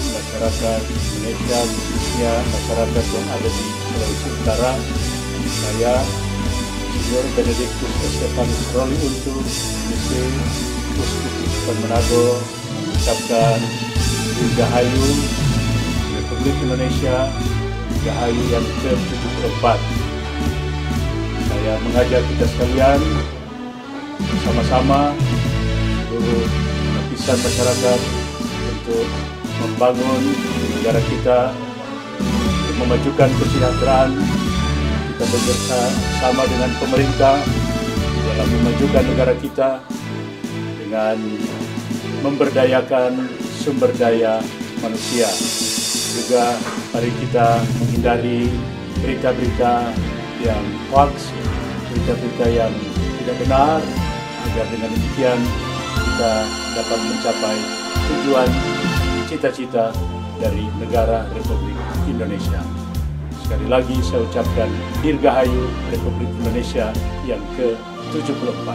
masyarakat Indonesia khususnya masyarakat yang ada di Sulawesi Utara saya Senior Benedictus Estefanus Roli untuk misi Uskup Uskupan Manado mengucapkan Dirgahayu Republik Indonesia Dirgahayu yang ke-74. Saya mengajak kita sekalian bersama-sama seluruh lapisan masyarakat untuk membangun negara kita, memajukan kesejahteraan. Kita bersama dengan pemerintah dalam memajukan negara kita dengan memberdayakan sumber daya manusia. Juga mari kita menghindari berita-berita yang hoax, berita-berita yang tidak benar, agar dengan demikian kita dapat mencapai tujuan cita-cita dari negara Republik Indonesia. Sekali lagi saya ucapkan Dirgahayu Republik Indonesia yang ke-74.